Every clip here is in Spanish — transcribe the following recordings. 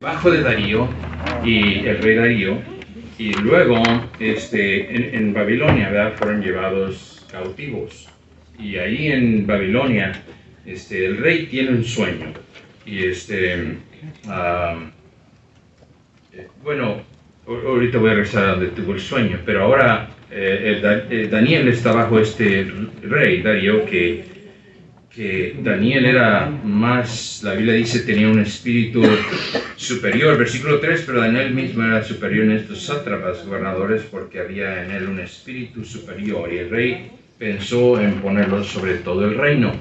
bajo de Darío y el rey Darío, y luego este, en, Babilonia fueron llevados cautivos. Y ahí en Babilonia este, el rey tiene un sueño. Y este, eh, bueno, ahor- ahorita voy a regresar a donde tuvo el sueño, pero ahora eh, eh, Daniel está bajo este rey, Darío, que, que Daniel era más, la Biblia dice, tenía un espíritu superior, versículo 3, pero Daniel mismo era superior en estos sátrapas gobernadores porque había en él un espíritu superior y el rey pensó en ponerlo sobre todo el reino.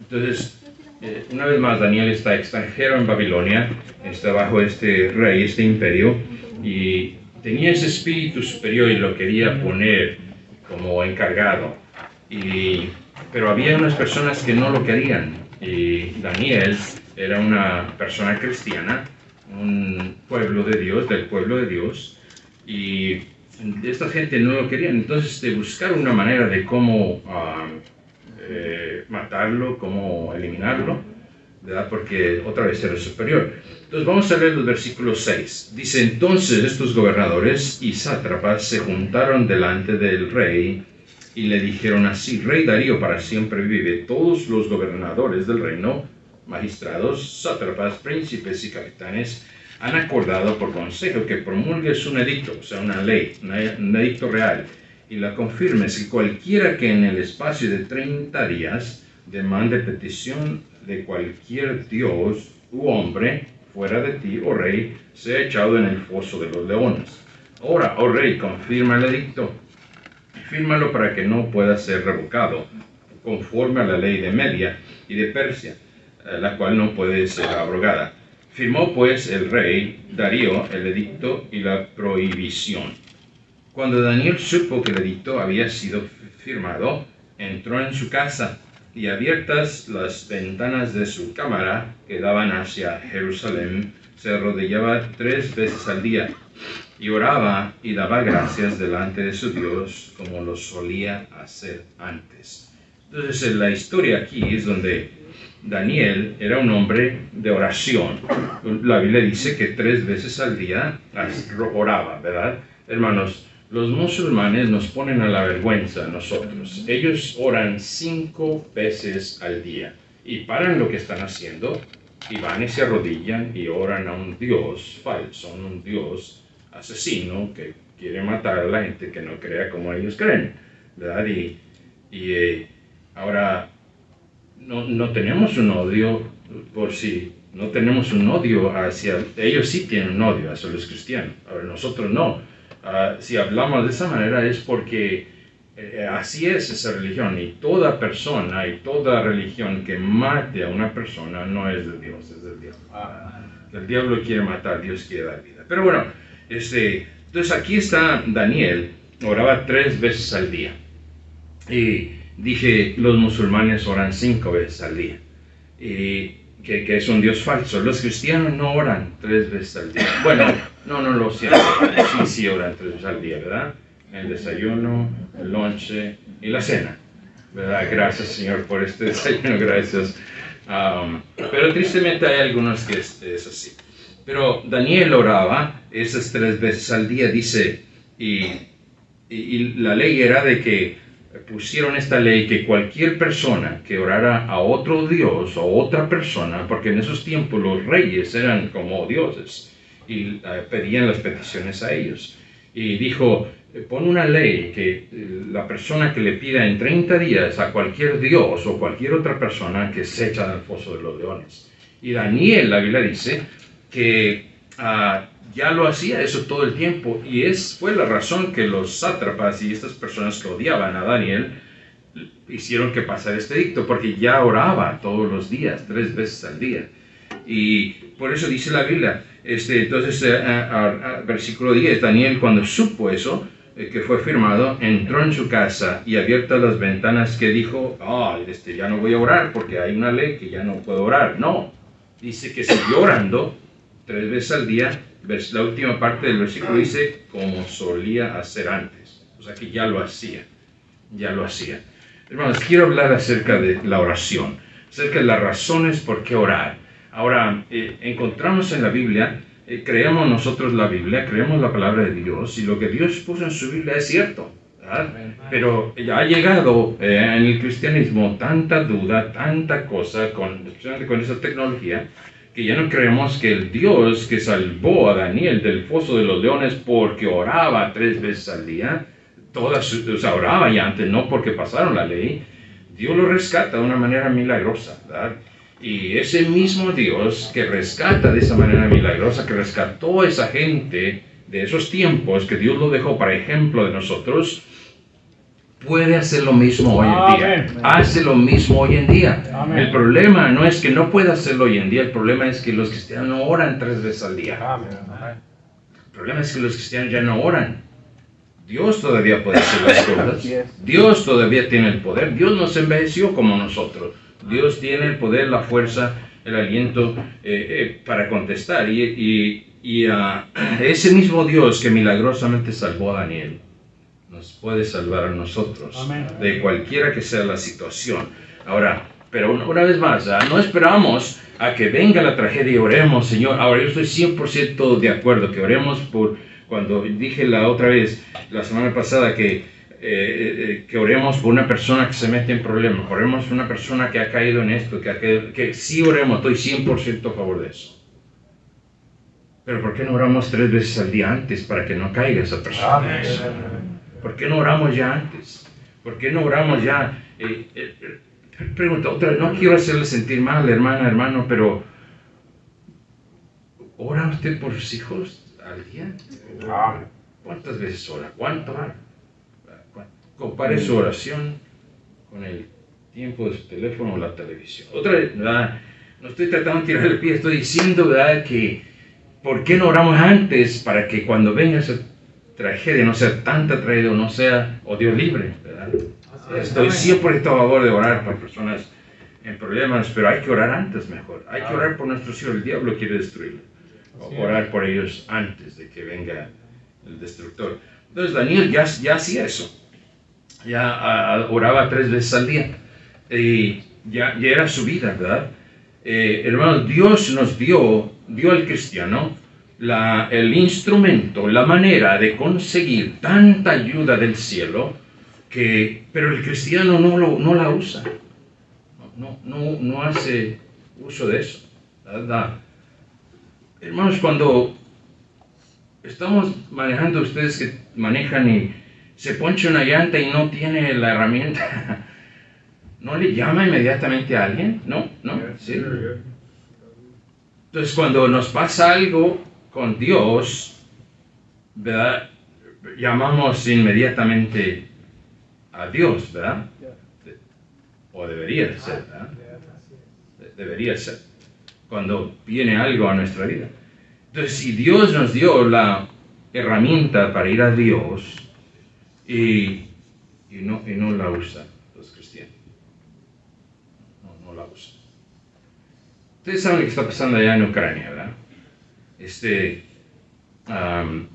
Entonces, eh, una vez más, Daniel está extranjero en Babilonia, está bajo este rey, este imperio, y tenía ese espíritu superior y lo quería poner como encargado. Y, pero había unas personas que no lo querían. Y Daniel era una persona cristiana, un pueblo de Dios, del pueblo de Dios, y esta gente no lo querían. Entonces, de buscar una manera de cómo ah, eh, matarlo, cómo eliminarlo, ¿verdad? Porque otra vez era superior. Entonces, vamos a leer los versículos 6. Dice, entonces estos gobernadores y sátrapas se juntaron delante del rey y le dijeron así, Rey Darío para siempre vive, todos los gobernadores del reino, magistrados, sátrapas, príncipes y capitanes, han acordado por consejo que promulgues un edicto, o sea, una ley, un edicto real, y la confirmes que cualquiera que en el espacio de 30 días demande petición de cualquier dios u hombre fuera de ti, oh rey, sea echado en el foso de los leones. Ahora, oh rey, confirma el edicto fírmalo para que no pueda ser revocado, conforme a la ley de Media y de Persia, eh, la cual no puede ser abrogada. Firmó pues el rey Darío el edicto y la prohibición. Cuando Daniel supo que el edicto había sido firmado, entró en su casa y abiertas las ventanas de su cámara que daban hacia Jerusalén, se arrodillaba tres veces al día y oraba y daba gracias delante de su Dios como lo solía hacer antes. Entonces en la historia aquí es donde Daniel era un hombre de oración. La Biblia dice que tres veces al día oraba, ¿verdad? Hermanos, los musulmanes nos ponen a la vergüenza a nosotros. Ellos oran cinco veces al día y paran lo que están haciendo y van y se arrodillan y oran a un Dios falso, un Dios asesino que quiere matar a la gente que no crea como ellos creen, ¿verdad? Y, y eh, ahora no, no tenemos un odio por si no tenemos un odio hacia ellos sí tienen un odio hacia los cristianos, ahora nosotros no. Ah, si hablamos de esa manera es porque eh, así es esa religión y toda persona y toda religión que mate a una persona no es de Dios, es del diablo. El diablo quiere matar, Dios quiere dar vida. Pero bueno, este, entonces aquí está Daniel, oraba tres veces al día. Y dije, los musulmanes oran cinco veces al día. Y que, que es un Dios falso. Los cristianos no oran tres veces al día. Bueno, no, no lo siento. Sí, sí oran tres veces al día, ¿verdad? El desayuno, el lonche y la cena. ¿Verdad? Gracias, Señor, por este desayuno. Gracias. Um, pero tristemente hay algunos que es, es así. Pero Daniel oraba esas tres veces al día, dice, y, y, la ley era de que pusieron esta ley que cualquier persona que orara a otro dios o otra persona, porque en esos tiempos los reyes eran como dioses y uh, pedían las peticiones a ellos. Y dijo, pon una ley que eh, la persona que le pida en 30 días a cualquier dios o cualquier otra persona que se echa al foso de los leones. Y Daniel, la Biblia dice, que uh, ya lo hacía eso todo el tiempo y es fue la razón que los sátrapas y estas personas que odiaban a Daniel hicieron que pasara este edicto porque ya oraba todos los días, tres veces al día. Y por eso dice la Biblia, este, entonces, eh, a, versículo 10, Daniel cuando supo eso, eh, que fue firmado, entró en su casa y abiertas las ventanas que dijo, ah, oh, este, ya no voy a orar porque hay una ley que ya no puedo orar. No, dice que siguió orando tres veces al día. La última parte del versículo dice, como solía hacer antes. O sea que ya lo hacía, ya lo hacía. Hermanos, quiero hablar acerca de la oración, acerca de las razones por qué orar. Ahora, eh, encontramos en la Biblia eh, creemos nosotros la Biblia, creemos la palabra de Dios y lo que Dios puso en su Biblia es cierto. Pero ya ha llegado eh, en el cristianismo tanta duda, tanta cosa, con, con esa tecnología, que ya no creemos que el Dios que salvó a Daniel del foso de los leones porque oraba tres veces al día, todas, o sea, oraba ya antes, no porque pasaron la ley, Dios lo rescata de una manera milagrosa, ¿verdad? Y ese mismo Dios que rescata de esa manera milagrosa, que rescató a esa gente de esos tiempos, que Dios lo dejó para ejemplo de nosotros, puede hacer lo mismo hoy en día. Hace lo mismo hoy en día. El problema no es que no pueda hacerlo hoy en día, el problema es que los cristianos no oran tres veces al día. El problema es que los cristianos ya no oran. Dios todavía puede hacer las cosas. Dios todavía tiene el poder. Dios nos envejeció como nosotros. Dios tiene el poder, la fuerza, el aliento eh, eh, para contestar. Y, y, ah, ese mismo Dios que milagrosamente salvó a Daniel nos puede salvar a nosotros de cualquiera que sea la situación. Ahora, pero una, vez más, ¿ah? no esperamos a que venga la tragedia y oremos, Señor. Ahora, yo estoy 100% de acuerdo que oremos por, cuando dije la otra vez, la semana pasada, que, eh, eh, que oremos por una persona que se mete en problemas, oremos por una persona que ha caído en esto, que, ha que sí oremos, estoy 100% a favor de eso. Pero ¿por qué no oramos tres veces al día antes para que no caiga esa persona? ¿Por qué no oramos ya antes? ¿Por qué no oramos ya? Eh, eh, eh, pregunta otra no quiero hacerle sentir mal, hermana, hermano, pero ¿ora usted por sus hijos al día? ¿Cuántas veces ora? ¿Cuánto? Compare su oración con el tiempo de su teléfono o la televisión. Otra vez, no estoy tratando de tirar el pie, estoy diciendo ¿verdad? que ¿por qué no oramos antes para que cuando venga ese tragedia no sea tanta tragedia no sea, o Dios libre, ¿verdad? Estoy siempre a favor de orar por personas en problemas, pero hay que orar antes mejor. Hay que orar por nuestros hijos. El diablo quiere destruirlos. Orar por ellos antes de que venga el destructor. Entonces Daniel ya, ya hacía eso. Ya oraba tres veces al día. Y ya, ya era su vida, ¿verdad? Eh, hermanos, Dios nos dio, dio al cristiano la, el instrumento, la manera de conseguir tanta ayuda del cielo, que, pero el cristiano no, lo, no la usa, no, no, no hace uso de eso. ¿verdad? Hermanos, cuando estamos manejando, ustedes que manejan y se poncha una llanta y no tiene la herramienta, ¿no le llama inmediatamente a alguien? No, no, sí. Entonces, cuando nos pasa algo, con Dios, ¿verdad? Llamamos inmediatamente a Dios, ¿verdad? O debería ser, ¿verdad? Debería ser. Cuando viene algo a nuestra vida. Entonces, si Dios nos dio la herramienta para ir a Dios y, no, y no la usan los cristianos. No, no la usan. Ustedes saben lo que está pasando allá en Ucrania, ¿verdad? Este, um,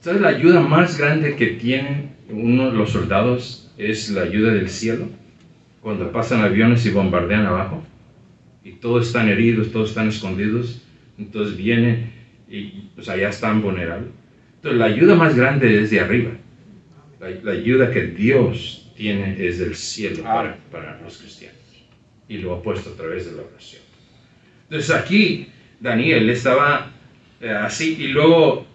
¿sabes la ayuda más grande que tienen uno, los soldados? Es la ayuda del cielo, cuando pasan aviones y bombardean abajo, y todos están heridos, todos están escondidos, entonces vienen y pues allá están vulnerables. Entonces la ayuda más grande es de arriba, la, ayuda que Dios tiene es del cielo para, para los cristianos, y lo ha puesto a través de la oración. Entonces aquí Daniel estaba eh, así y luego,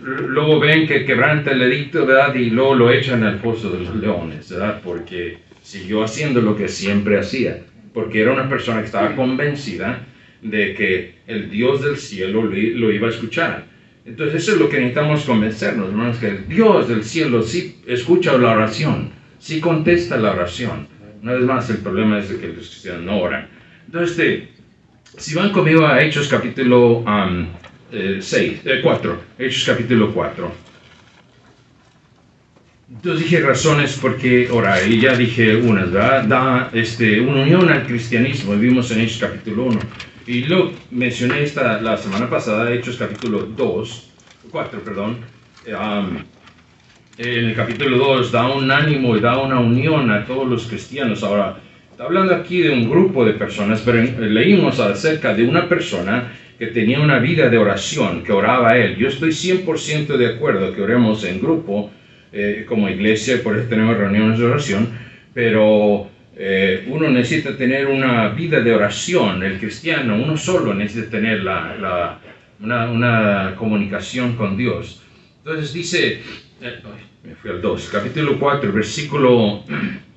luego ven que quebranta el edicto, ¿verdad? Y luego lo echan al foso de los leones, ¿verdad? Porque siguió haciendo lo que siempre hacía, porque era una persona que estaba convencida de que el Dios del cielo lo iba a escuchar. Entonces eso es lo que necesitamos convencernos, hermanos, que el Dios del cielo sí escucha la oración, sí contesta la oración. Una vez más, el problema es que los cristianos no oran. Entonces, este, si van conmigo a Hechos capítulo 6, um, 4, eh, eh, Hechos capítulo 4. Entonces dije razones por qué orar, y ya dije unas, ¿verdad? Da este, una unión al cristianismo, vimos en Hechos capítulo 1. Y lo mencioné esta, la semana pasada, Hechos capítulo 2, 4, perdón. Um, en el capítulo 2 da un ánimo y da una unión a todos los cristianos. Ahora, Está hablando aquí de un grupo de personas, pero leímos acerca de una persona que tenía una vida de oración, que oraba a Él. Yo estoy 100% de acuerdo que oremos en grupo eh, como iglesia, por eso tenemos reuniones de oración, pero eh, uno necesita tener una vida de oración, el cristiano, uno solo necesita tener la, una, una, comunicación con Dios. Entonces dice, eh, me fui al 2, capítulo 4, versículo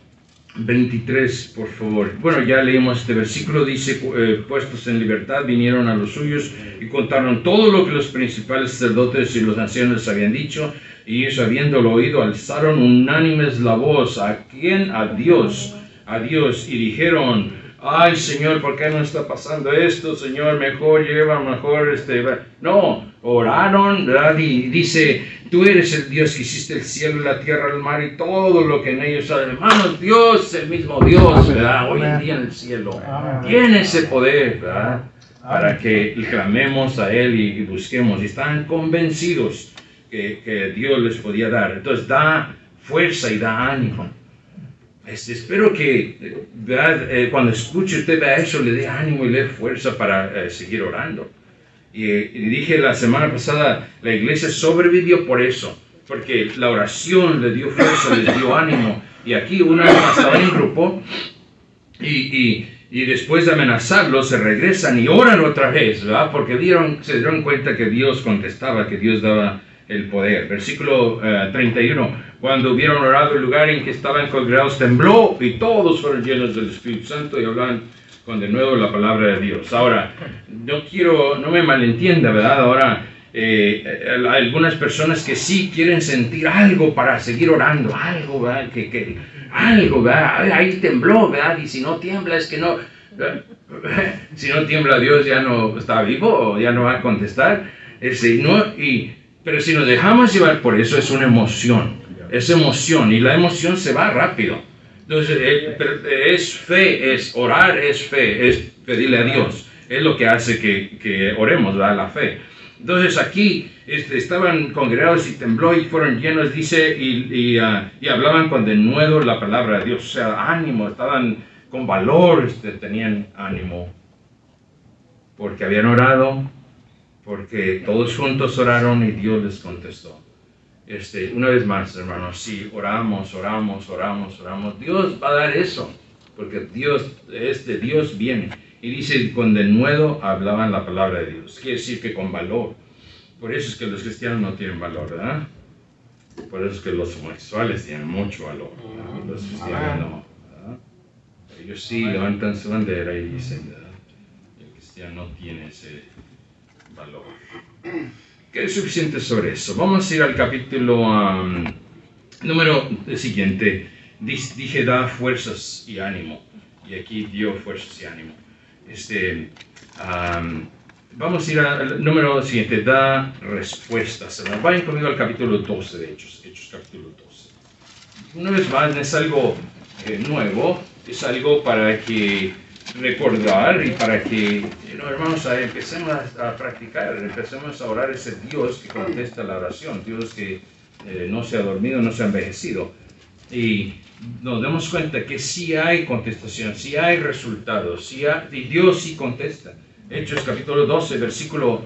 23, por favor. Bueno, ya leímos este versículo, dice, eh, puestos en libertad vinieron a los suyos y contaron todo lo que los principales sacerdotes y los ancianos habían dicho, y ellos habiéndolo oído alzaron unánimes la voz, ¿a quién? A Dios, a Dios, y dijeron, ay Señor, ¿por qué no está pasando esto? Señor, mejor lleva, mejor este... No, oraron, ¿verdad? Y dice, tú eres el Dios que hiciste el cielo, la tierra, el mar y todo lo que en ellos hay. Hermanos, Dios, el mismo Dios, ¿verdad? Hoy en día en el cielo. Tiene ese poder, ¿verdad? Para que clamemos a Él y busquemos. Y están convencidos que, que Dios les podía dar. Entonces da fuerza y da ánimo. Este, espero que eh, cuando escuche usted vea eso le dé ánimo y le dé fuerza para eh, seguir orando. Y, dije la semana pasada, la iglesia sobrevivió por eso, porque la oración le dio fuerza, le dio ánimo. Y aquí una vez estaba en grupo y, y, después de amenazarlos se regresan y oran otra vez, ¿verdad? Porque dieron, se dieron cuenta que Dios contestaba, que Dios daba el poder. Versículo 31. Cuando hubieron orado, el lugar en que estaban congregados tembló y todos fueron llenos del Espíritu Santo y hablan con de nuevo la palabra de Dios. Ahora, no quiero, no me malentienda, ¿verdad? Ahora, eh, algunas personas que sí quieren sentir algo para seguir orando, algo, ¿verdad? Que, que, algo, ¿verdad? Ahí tembló, ¿verdad? Y si no tiembla es que no, si no tiembla Dios ya no está vivo o ya no va a contestar. Ese, no, y pero si nos dejamos llevar por eso es una emoción, es emoción y la emoción se va rápido. Entonces eh, eh, es fe, es orar, es fe, es pedirle a Dios. Es lo que hace que, que oremos, ¿verdad? la fe. Entonces aquí este, estaban congregados y tembló y fueron llenos, dice, y, y, ah, y, hablaban con denuedo la palabra de Dios. O sea, ánimo, estaban con valor, este, tenían ánimo. Porque habían orado, porque todos juntos oraron y Dios les contestó. Este, una vez más, hermanos, si oramos, oramos, oramos, oramos, Dios va a dar eso, porque Dios, este Dios viene. Y dice, con denuedo hablaban la palabra de Dios. Quiere decir que con valor. Por eso es que los cristianos no tienen valor, ¿verdad? Por eso es que los homosexuales tienen mucho valor. Los cristianos no. ¿verdad? Ellos sí levantan su bandera y dicen, ¿verdad? El cristiano no tiene ese valor. ¿Qué es suficiente sobre eso? Vamos a ir al capítulo um, número siguiente. Dije da fuerzas y ánimo. Y aquí dio fuerzas y ánimo. Este, um, vamos a ir al número siguiente. Da respuestas. Vayan conmigo al capítulo 12 de Hechos. Hechos capítulo 12. Una vez más, es algo eh, nuevo. Es algo para que recordar y para que, hermanos, empecemos a, practicar, empecemos a orar ese Dios que contesta la oración, Dios que eh, no se ha dormido, no se ha envejecido. Y nos damos cuenta que sí hay contestación, sí hay resultados, sí y Dios sí contesta. Hechos capítulo 12, versículo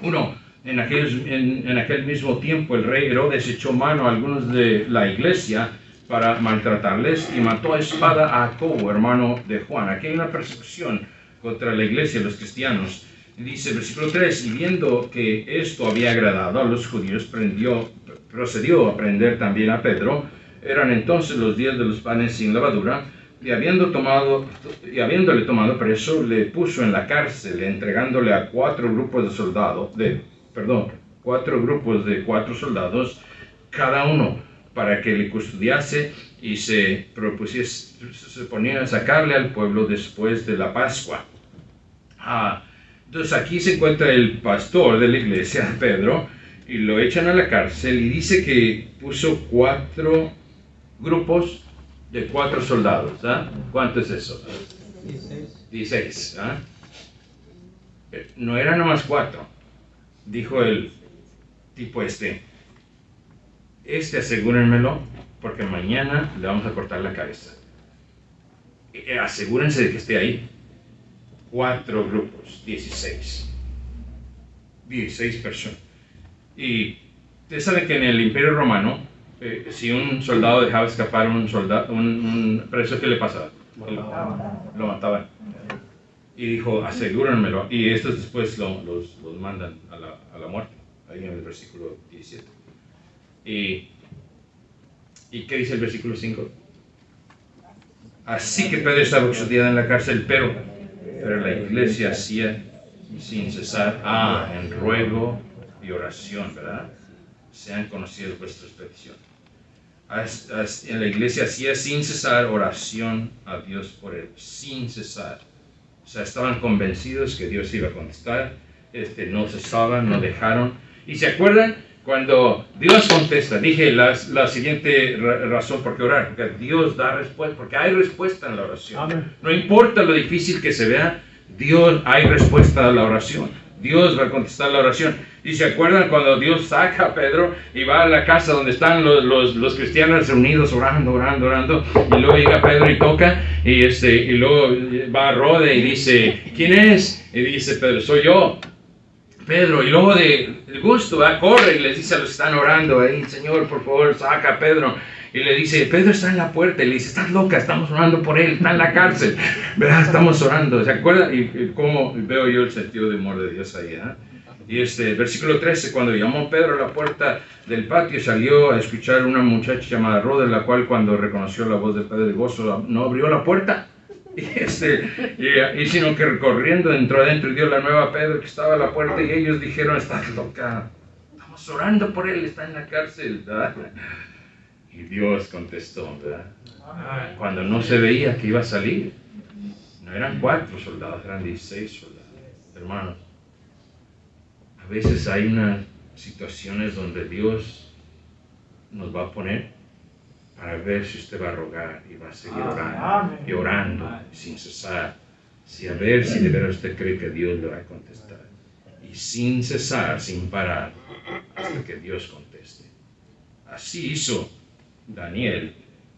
1. En aquel, en, en aquel mismo tiempo el rey Herodes echó mano a algunos de la iglesia para maltratarles y mató a espada a Jacobo, hermano de Juan. Aquí hay una persecución contra la iglesia los cristianos. Dice versículo 3, y viendo que esto había agradado a los judíos, procedió a prender también a Pedro. Eran entonces los días de los panes sin levadura, y, habiendo tomado, y habiéndole tomado preso, le puso en la cárcel, entregándole a cuatro grupos de soldados, de, perdón, cuatro grupos de cuatro soldados, cada uno para que le custodiase y se propusiese, se ponía a sacarle al pueblo después de la Pascua. Ah, entonces aquí se encuentra el pastor de la iglesia, Pedro, y lo echan a la cárcel y dice que puso cuatro grupos de cuatro soldados. ¿ah? ¿Cuánto es eso? Dieciséis. ¿ah? No eran nomás cuatro, dijo el tipo este este asegúrenmelo porque mañana le vamos a cortar la cabeza. Eh, asegúrense de que esté ahí. Cuatro grupos, 16. 16 personas. Y ustedes saben que en el Imperio Romano, eh, si un soldado dejaba escapar un, soldado, un, un preso, ¿qué le pasaba? Lo mataban. Y dijo, asegúrenmelo. Y estos después lo- los, los mandan a la, a la muerte, ahí en el versículo 17. Y, ¿Y qué dice el versículo 5? Así que Pedro estaba custodiado en la cárcel, pero, pero la iglesia hacía sin cesar, ah, en ruego y oración, ¿verdad? Sean conocidas vuestras peticiones. En la iglesia hacía sin cesar oración a Dios por él, sin cesar. O sea, estaban convencidos que Dios iba a contestar, este, no cesaban, no dejaron. ¿Y se acuerdan? Cuando Dios contesta, dije la, la siguiente ra- razón por qué orar, porque Dios da respuesta, porque hay respuesta en la oración. Amén. No importa lo difícil que se vea, Dios hay respuesta a la oración. Dios va a contestar la oración. Y se acuerdan cuando Dios saca a Pedro y va a la casa donde están los, los, los cristianos reunidos orando, orando, orando. Y luego llega Pedro y toca. Y, este, y luego va a Rode y dice, ¿quién es? Y dice Pedro, soy yo. Pedro, y luego de, de gusto, ¿verdad? corre y les dice a los que están orando ahí, Señor, por favor, saca a Pedro. Y le dice, Pedro está en la puerta. Y le dice, estás loca, estamos orando por él, está en la cárcel. ¿Verdad? Estamos orando. ¿Se acuerdan? Y, y cómo veo yo el sentido de amor de Dios ahí. ¿ah? Y este, versículo 13, cuando llamó Pedro a la puerta del patio, salió a escuchar una muchacha llamada Roda, la cual cuando reconoció la voz de Pedro de gozo, no abrió la puerta. Y, este, y, y sino que corriendo entró adentro y dio la nueva a Pedro que estaba a la puerta y ellos dijeron, estás loca, estamos orando por él, está en la cárcel. ¿verdad? Y Dios contestó, ¿verdad? cuando no se veía que iba a salir. No eran cuatro soldados, eran 16 soldados. Hermanos, a veces hay unas situaciones donde Dios nos va a poner para ver si usted va a rogar y va a seguir orando Amén. y orando sin cesar. Si a ver si de veras usted cree que Dios le va a contestar. Y sin cesar, sin parar, hasta que Dios conteste. Así hizo Daniel.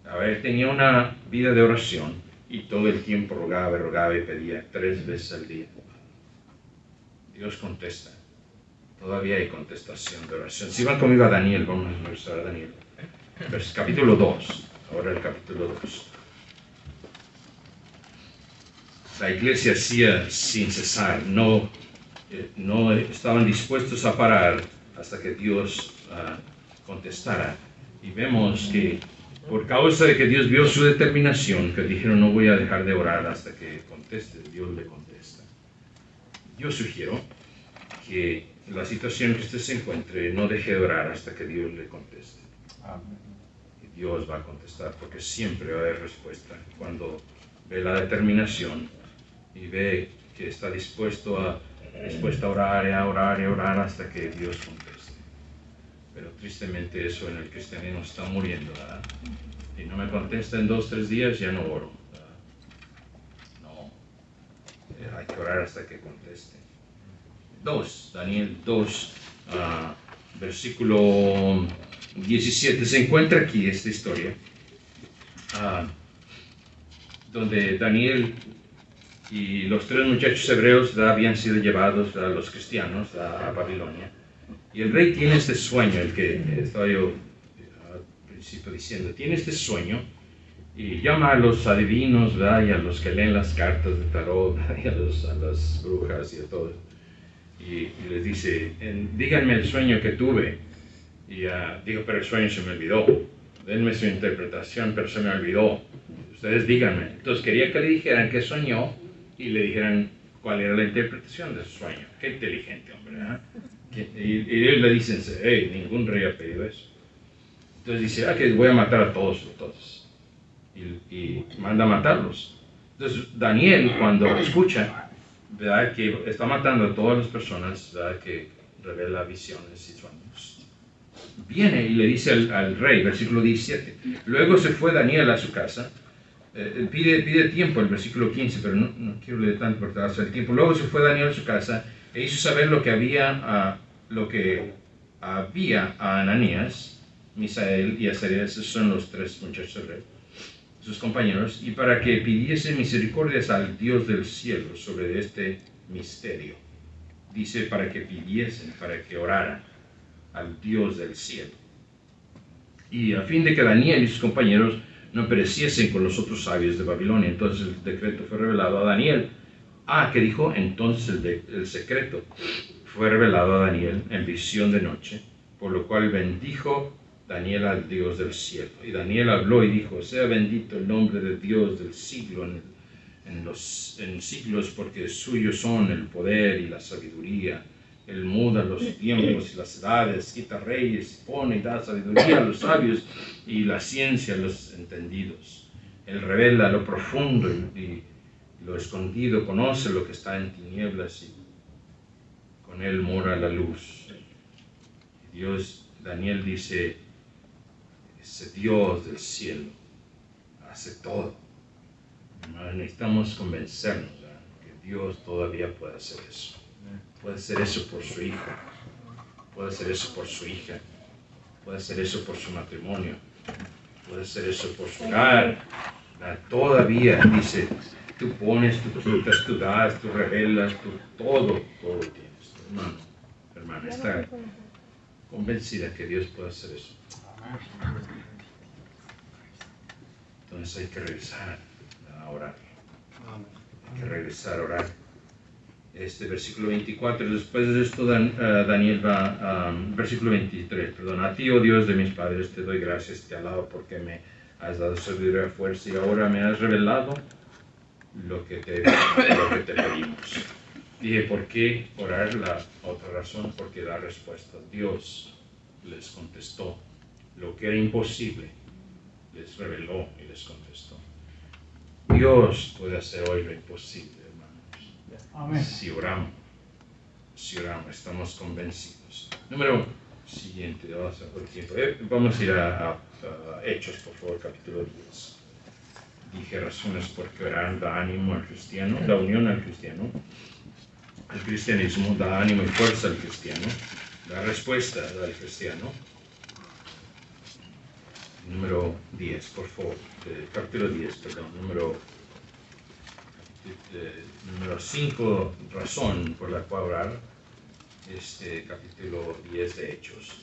A ver, tenía una vida de oración y todo el tiempo rogaba, y rogaba y pedía tres veces al día. Dios contesta. Todavía hay contestación de oración. Si van conmigo a Daniel, vamos a regresar a Daniel. Vers- capítulo 2. Ahora el capítulo 2. La iglesia hacía sin cesar, no, eh, no estaban dispuestos a parar hasta que Dios ah, contestara. Y vemos que por causa de que Dios vio su determinación, que dijeron no voy a dejar de orar hasta que conteste, Dios le contesta. Yo sugiero que la situación que usted se encuentre, no deje de orar hasta que Dios le conteste. Y Dios va a contestar, porque siempre va a haber respuesta. Cuando ve la determinación y ve que está dispuesto a, dispuesto a orar y a orar y a orar hasta que Dios conteste. Pero tristemente eso en el cristianismo está muriendo, ¿verdad? Y no me contesta en dos, tres días, ya no oro. ¿verdad? No. Eh, hay que orar hasta que conteste. 2, Daniel 2, ah, versículo 17. Se encuentra aquí esta historia, ah, donde Daniel y los tres muchachos hebreos habían sido llevados a los cristianos a, Babilonia. Y el rey tiene este sueño, el que estaba yo eh, al principio diciendo, tiene este sueño y llama a los adivinos y a los que leen las cartas de tarot y a, los- a las brujas y a todos. Y, les dice, "En- díganme el sueño que tuve. Y ah, digo, pero el sueño se me olvidó. Denme su interpretación, pero se me olvidó. Ustedes díganme. Entonces quería que le dijeran qué soñó y le dijeran cuál era la interpretación de su sueño. Qué inteligente, hombre. Que- Y, y ellos le dicen, hey, ningún rey ha pedido eso. Entonces dice, ah, que voy a matar a todos entonces. Y, y manda a matarlos. Entonces Daniel, cuando escucha, ¿verdad? que está matando a todas las personas ¿verdad? que revela visiones y sueños, viene y le dice al, al rey, versículo 17, luego se fue Daniel a su casa, eh, pide, pide tiempo, el versículo 15, pero no, no quiero leer tanto a ser el tiempo. Luego se fue Daniel a su casa e hizo saber lo que había a, lo que había a Ananías, Misael y Azarías, esos son los tres muchachos hebreos, sus compañeros, y para que pidiese misericordias al Dios del cielo sobre este misterio. Dice para que pidiesen, para que oraran al Dios del cielo. Y a fin de que Daniel y sus compañeros no pereciesen con los otros sabios de Babilonia. Entonces el decreto fue revelado a Daniel. Ah, que dijo entonces el, el secreto fue revelado a Daniel en visión de noche, por lo cual bendijo Daniel al Dios del cielo. Y Daniel habló y dijo, sea bendito el nombre de Dios del siglo en, los en siglos, porque suyos son el poder y la sabiduría. Él muda los tiempos y las edades, quita reyes, pone y da sabiduría a los sabios y la ciencia a los entendidos. Él revela lo profundo y, lo escondido, conoce lo que está en tinieblas y con él mora la luz. Dios, Daniel dice, ese Dios del cielo hace todo. necesitamos convencernos que Dios todavía puede hacer eso. Puede hacer eso por su hijo, puede hacer eso por su hija, puede hacer eso por su matrimonio, puede hacer eso por su hogar. Todavía dice, tú pones, tú frutas, tú das, tú revelas, tú todo, todo tienes. Hermano, hermana, está convencida que Dios puede hacer eso. Entonces hay que regresar a orar. Hay que regresar a orar. Este versículo 24, después de esto eh, Daniel va, um, versículo 23, perdón, a ti, oh Dios de mis padres, te doy gracias, te alabo porque me has dado sabiduría, fuerza y ahora me has revelado lo que te, lo que te pedimos. Dije, ¿por qué orar? La otra razón, porque da respuesta. Dios les contestó lo que era imposible, les reveló y les contestó. Dios puede hacer hoy lo imposible, hermanos. Si oramos, si oramos, estamos convencidos. Número siguiente, vamos a, por tiempo. Eh, vamos a ir a, Hechos, por favor, capítulo 10. Dije razones por qué orar da ánimo al cristiano, da unión al cristiano. El cristianismo da ánimo y fuerza al cristiano, da respuesta al cristiano número 10, por favor, eh, capítulo 10, perdón, número, eh, número 5, razón por la cual orar, este capítulo 10 de Hechos.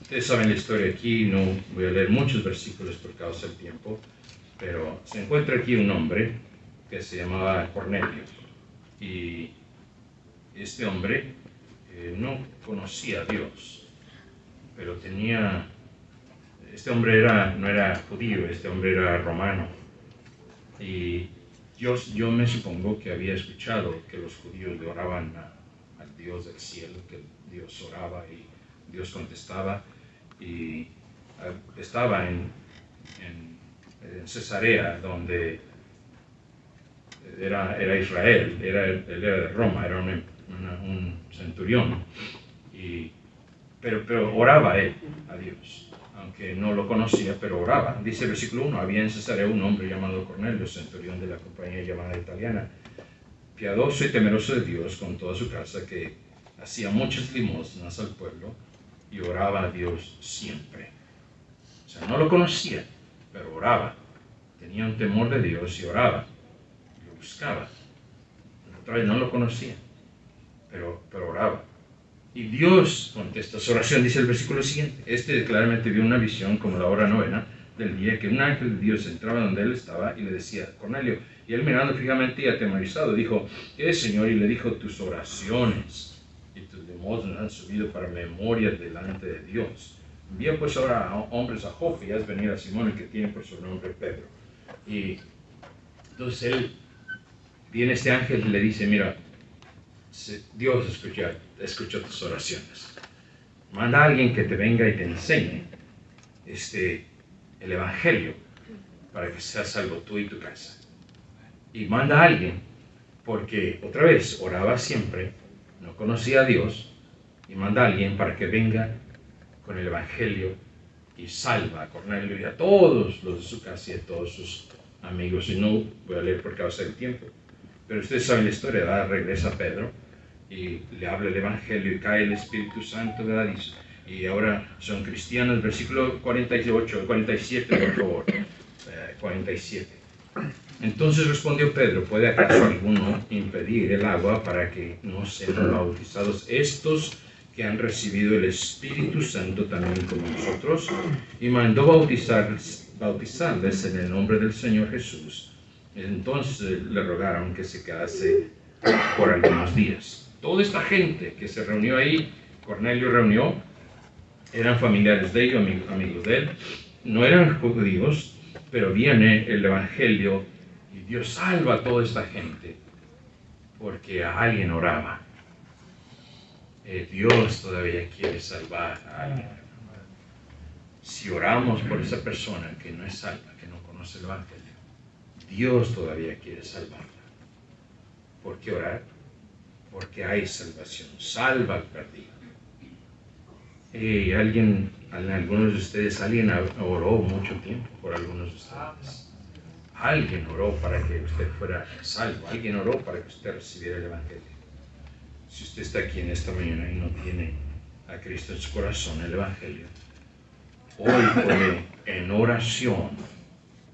ustedes saben la historia aquí, no voy a leer muchos versículos por causa del tiempo, pero se encuentra aquí un hombre que se llamaba Cornelio. Y este hombre eh, no conocía a Dios pero tenía, este hombre era, no era judío, este hombre era romano. Y yo, yo me supongo que había escuchado que los judíos le oraban al Dios del cielo, que Dios oraba y Dios contestaba. Y estaba en, en, Cesarea, donde era, era Israel, era, él era de Roma, era un, un centurión. Y pero, pero oraba él a Dios, aunque no lo conocía, pero oraba. Dice el versículo 1, había en Cesarea un hombre llamado Cornelio, centurión de la compañía llamada italiana, piadoso y temeroso de Dios con toda su casa, que hacía muchas limosnas al pueblo y oraba a Dios siempre. O sea, no lo conocía, pero oraba. Tenía un temor de Dios y oraba. Lo buscaba. Otra vez no lo conocía, pero, pero oraba. Y Dios contesta su oración, dice el versículo siguiente. Este claramente vio una visión como la hora novena del día que un ángel de Dios entraba donde él estaba y le decía, Cornelio, y él mirando fijamente y atemorizado, dijo, ¿qué Señor? Y le dijo, tus oraciones y tus limosnas han subido para memoria delante de Dios. Envía pues ahora a hombres a Jofe y haz venir a Simón, el que tiene por su nombre Pedro. Y entonces él viene este ángel y le dice, mira, Dios escucha tus oraciones. Manda a alguien que te venga y te enseñe este, el Evangelio para que seas salvo tú y tu casa. Y manda a alguien porque otra vez oraba siempre, no conocía a Dios, y manda a alguien para que venga con el Evangelio y salva a Cornelio y a todos los de su casa y a todos sus amigos. Y no voy a leer por causa del tiempo. Pero ustedes saben la historia, ¿verdad? regresa Pedro y le habla el Evangelio y cae el Espíritu Santo, ¿verdad? Y, y ahora son cristianos. Versículo 48, 47, por favor. Eh, 47. Entonces respondió Pedro, ¿puede acaso alguno impedir el agua para que no sean bautizados estos que han recibido el Espíritu Santo también como nosotros? Y mandó bautizar, bautizarles en el nombre del Señor Jesús. Entonces le rogaron que se quedase por algunos días. Toda esta gente que se reunió ahí, Cornelio reunió, eran familiares de ellos, amigos de él, no eran judíos, pero viene el Evangelio y Dios salva a toda esta gente porque a alguien oraba. Eh, Dios todavía quiere salvar a alguien. Si oramos por esa persona que no es salva, que no conoce el Evangelio, Dios todavía quiere salvarla. ¿Por qué orar? Porque hay salvación. Salva al perdido. Eh, alguien, algunos de ustedes, alguien oró mucho tiempo por algunos de ustedes. Alguien oró para que usted fuera salvo. Alguien oró para que usted recibiera el Evangelio. Si usted está aquí en esta mañana y no tiene a Cristo en su corazón, el Evangelio, hoy puede en oración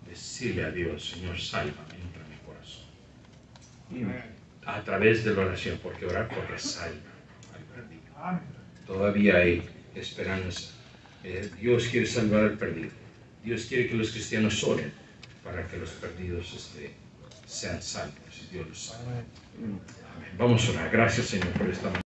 decirle a Dios, Señor, sálvame, entra en mi corazón. A través de la oración, porque orar porque salva al perdido. Todavía hay esperanza. Eh, Dios quiere salvar al perdido. Dios quiere que los cristianos oren para que los perdidos este, sean salvos. Dios los salve. Vamos a orar. Gracias, Señor, por esta mañana.